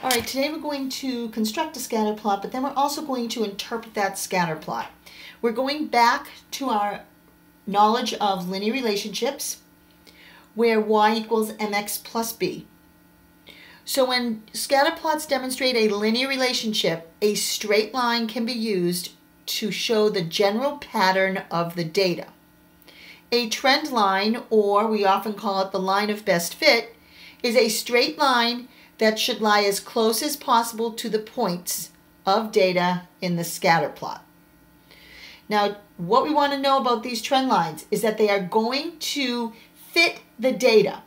All right, today we're going to construct a scatter plot, but then we're also going to interpret that scatter plot. We're going back to our knowledge of linear relationships where y equals mx plus b. So when scatter plots demonstrate a linear relationship, a straight line can be used to show the general pattern of the data. A trend line, or we often call it the line of best fit, is a straight line that should lie as close as possible to the points of data in the scatter plot. Now, what we want to know about these trend lines is that they are going to fit the data.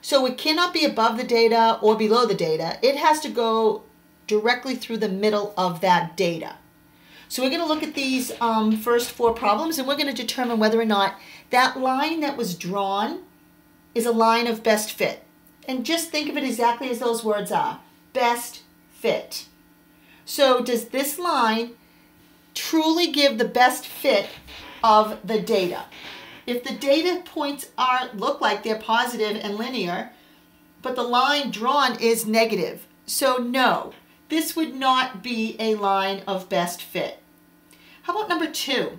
So it cannot be above the data or below the data. It has to go directly through the middle of that data. So we're going to look at these um, first four problems and we're going to determine whether or not that line that was drawn is a line of best fit. And just think of it exactly as those words are. Best fit. So does this line truly give the best fit of the data? If the data points are look like they're positive and linear, but the line drawn is negative, so no, this would not be a line of best fit. How about number two?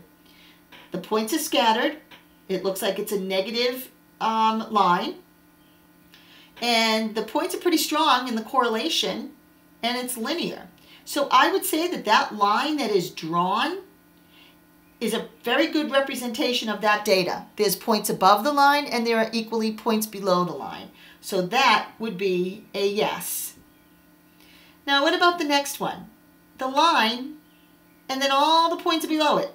The points are scattered. It looks like it's a negative um, line. And the points are pretty strong in the correlation and it's linear. So I would say that that line that is drawn is a very good representation of that data. There's points above the line and there are equally points below the line. So that would be a yes. Now what about the next one? The line and then all the points below it.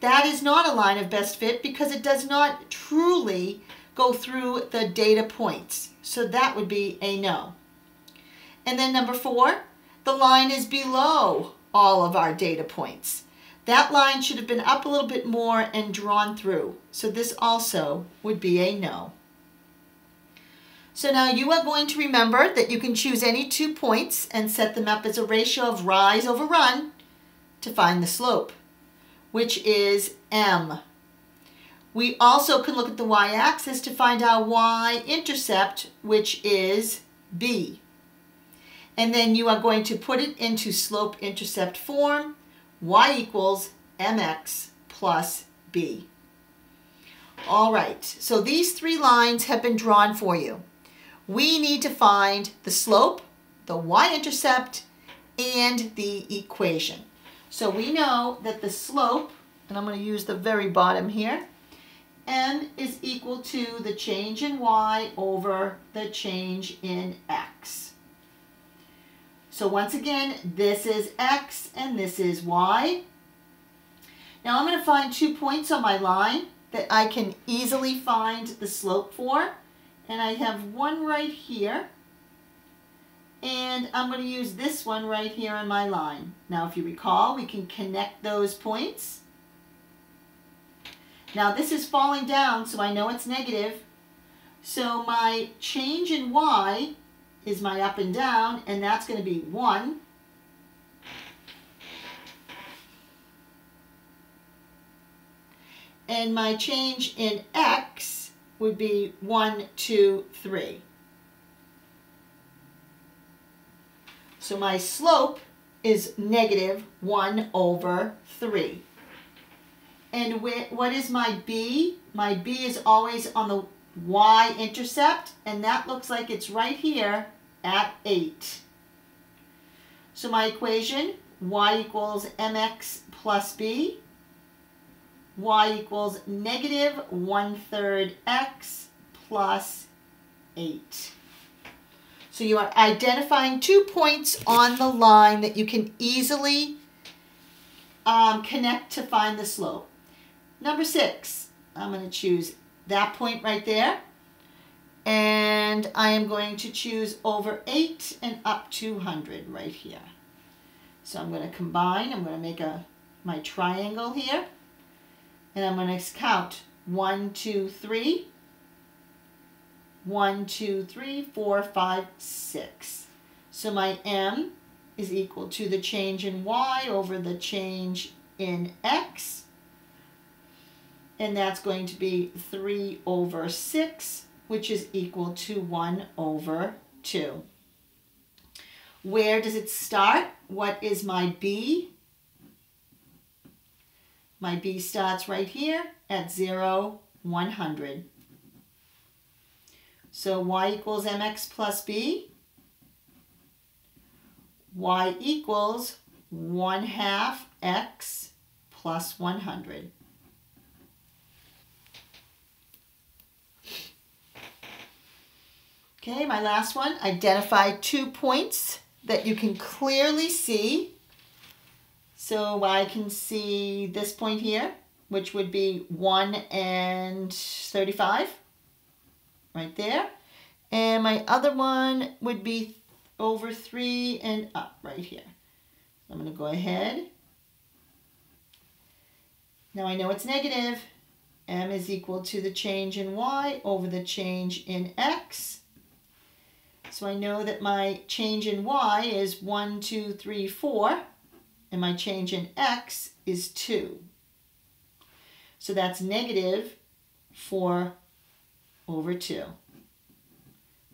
That is not a line of best fit because it does not truly go through the data points. So that would be a no. And then number four, the line is below all of our data points. That line should have been up a little bit more and drawn through. So this also would be a no. So now you are going to remember that you can choose any two points and set them up as a ratio of rise over run to find the slope, which is m. We also can look at the y-axis to find our y-intercept, which is b. And then you are going to put it into slope-intercept form, y equals mx plus b. All right, so these three lines have been drawn for you. We need to find the slope, the y-intercept, and the equation. So we know that the slope, and I'm going to use the very bottom here, m is equal to the change in y over the change in x. So once again, this is x and this is y. Now I'm going to find two points on my line that I can easily find the slope for. And I have one right here. And I'm going to use this one right here on my line. Now if you recall, we can connect those points. Now this is falling down, so I know it's negative. So my change in y is my up and down, and that's going to be 1. And my change in x would be 1, 2, 3. So my slope is negative 1 over 3. And what is my B? My B is always on the y-intercept, and that looks like it's right here at 8. So my equation, y equals mx plus b, y equals negative 1 third x plus 8. So you are identifying two points on the line that you can easily um, connect to find the slope. Number six, I'm going to choose that point right there. And I am going to choose over 8 and up 200 right here. So I'm going to combine. I'm going to make a my triangle here. And I'm going to count 1, 2, 3. 1, 2, 3, 4, 5, 6. So my m is equal to the change in y over the change in x and that's going to be 3 over 6, which is equal to 1 over 2. Where does it start? What is my B? My B starts right here at 0, 100. So y equals mx plus b. y equals 1 half x plus 100. Okay, my last one, identify two points that you can clearly see. So I can see this point here, which would be 1 and 35, right there. And my other one would be over 3 and up right here. I'm going to go ahead. Now I know it's negative. m is equal to the change in y over the change in x. So I know that my change in y is 1, 2, 3, 4, and my change in x is 2. So that's negative 4 over 2,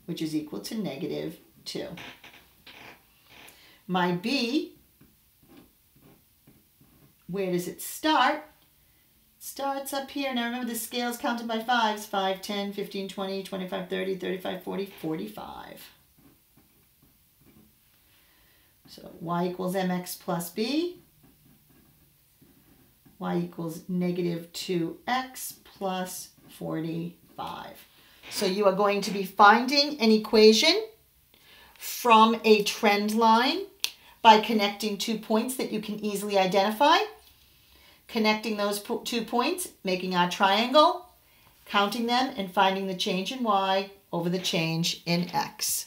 which is equal to negative 2. My b, where does it start? Starts up here. Now remember the scale's counted by fives. 5, 10, 15, 20, 25, 30, 35, 40, 45. So y equals mx plus b. y equals negative 2x plus 45. So you are going to be finding an equation from a trend line by connecting two points that you can easily identify connecting those two points, making our triangle, counting them, and finding the change in y over the change in x.